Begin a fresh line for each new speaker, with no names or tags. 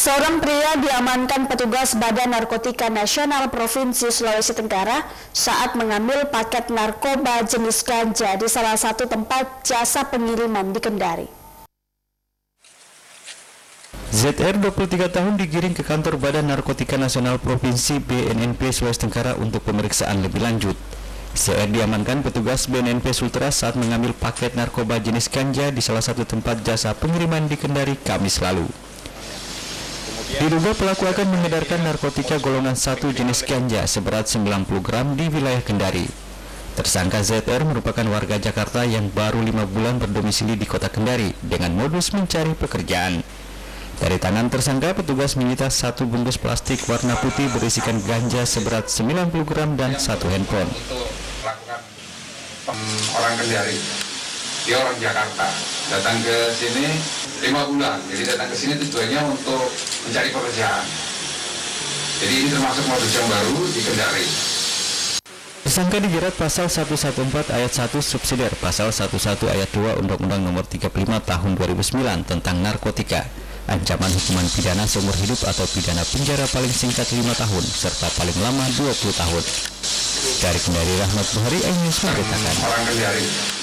Seorang pria diamankan petugas Badan Narkotika Nasional Provinsi Sulawesi Tenggara saat mengambil paket narkoba jenis ganja di salah satu tempat jasa pengiriman di Kendari.
ZR 23 tahun digiring ke kantor Badan Narkotika Nasional Provinsi BNNP Sulawesi Tenggara untuk pemeriksaan lebih lanjut. ZR diamankan petugas BNNP Sultra saat mengambil paket narkoba jenis ganja di salah satu tempat jasa pengiriman di Kendari Kamis lalu. Diduga pelaku akan mengedarkan narkotika golongan satu jenis ganja seberat 90 gram di wilayah Kendari. Tersangka ZR merupakan warga Jakarta yang baru lima bulan berdomisili di kota Kendari dengan modus mencari pekerjaan. Dari tangan tersangka, petugas menyita satu bungkus plastik warna putih berisikan ganja seberat 90 gram dan satu handphone.
Orang Kendari, dia orang Jakarta, datang ke sini lima bulan. Jadi datang ke sini tujuannya untuk mencari pekerjaan. Jadi ini termasuk modus yang baru di Kendari.
Tersangka dijerat pasal 114 ayat 1 subsidiar pasal 11 ayat 2 Undang-Undang Nomor 35 Tahun 2009 tentang narkotika. Ancaman hukuman pidana seumur hidup atau pidana penjara paling singkat 5 tahun serta paling lama 20 tahun. Dari Kendari Rahmat Buhari, Ainus memberitakan.
Orang Kendari.